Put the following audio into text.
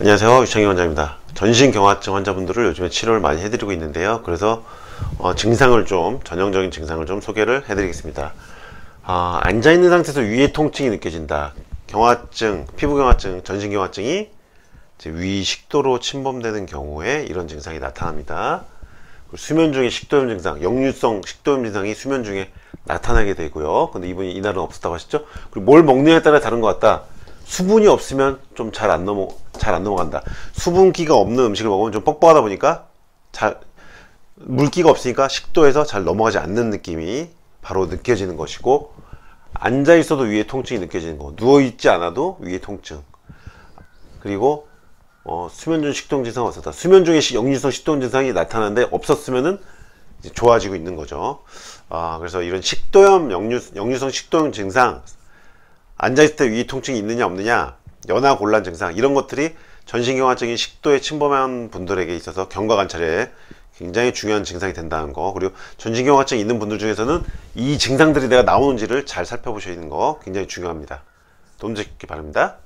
안녕하세요. 유창희 원장입니다. 전신경화증 환자분들을 요즘에 치료를 많이 해드리고 있는데요. 그래서 어, 증상을 좀 전형적인 증상을 좀 소개를 해드리겠습니다. 아, 앉아있는 상태에서 위에 통증이 느껴진다. 경화증 피부경화증 전신경화증이 이제 위 식도로 침범되는 경우에 이런 증상이 나타납니다. 수면 중에 식도염 증상 역류성 식도염 증상이 수면 중에 나타나게 되고요. 근데 이분이 이날은 없었다고 하셨죠? 그리고 뭘 먹느냐에 따라 다른 것 같다. 수분이 없으면 좀 잘 안 넘어 잘 안 넘어간다. 수분기가 없는 음식을 먹으면 좀 뻑뻑하다 보니까 잘 물기가 없으니까 식도에서 잘 넘어가지 않는 느낌이 바로 느껴지는 것이고 앉아 있어도 위에 통증이 느껴지는 거. 누워 있지 않아도 위에 통증. 그리고 어, 수면 중 식동 증상 없었다. 수면 중에 시- 역류성 식동 증상이 나타나는데 없었으면은 좋아지고 있는 거죠. 아, 그래서 이런 식도염, 역류, 역류성 식도염 증상 앉아있을 때 위 통증이 있느냐 없느냐 연하 곤란 증상 이런 것들이 전신경화증이 식도에 침범한 분들에게 있어서 경과 관찰에 굉장히 중요한 증상이 된다는 거. 그리고 전신경화증이 있는 분들 중에서는 이 증상들이 내가 나오는지를 잘 살펴보셔야 되는 거 굉장히 중요합니다. 도움 주시기 바랍니다